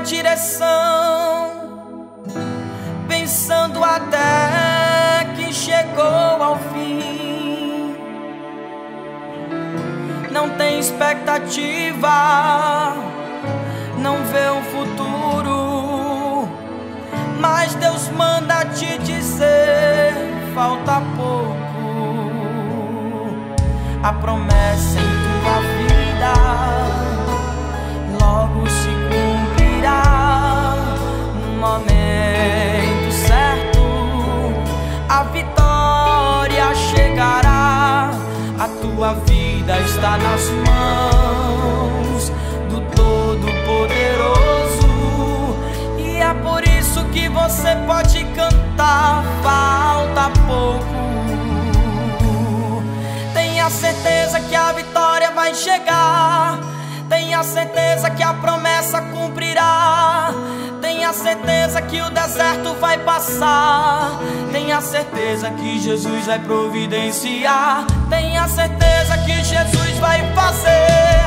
direção, pensando até que chegou ao fim. Não tem expectativa, não vê um futuro, mas Deus manda te dizer: falta pouco. A promessa em a tua vida está nas mãos do Todo-Poderoso, e é por isso que você pode cantar. Falta pouco. Tenha certeza que a vitória vai chegar. Tenha certeza que a promessa cumprirá. Tenha certeza que o deserto vai passar. Tenha certeza que Jesus vai providenciar. Tenha certeza que Jesus vai fazer.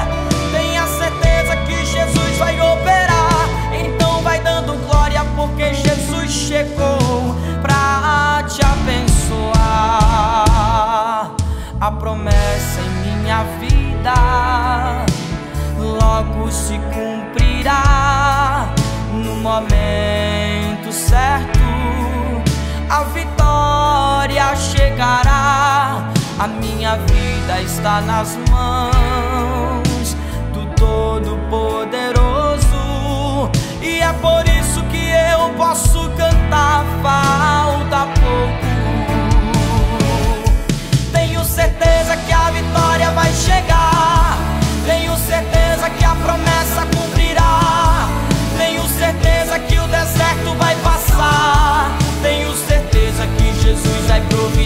Tenha certeza que Jesus vai operar. Então vai dando glória porque Jesus chegou pra te abençoar. A promessa em minha vida logo se cumprirá momento certo. A vitória chegará, a minha vida está nas mãos do Todo-Poderoso, e é por isso que eu posso cantar. Falta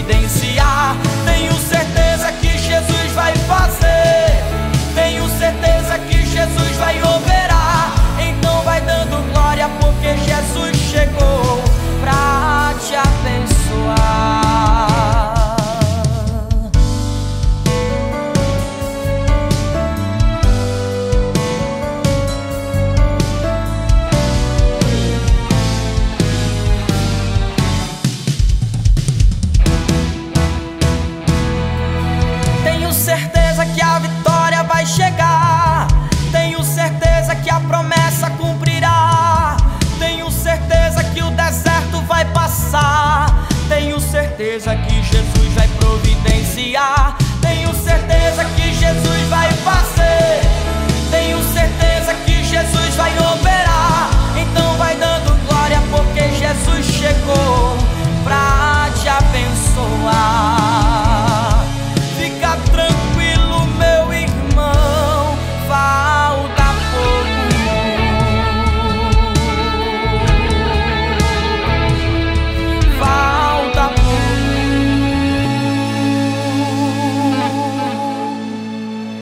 providenciar.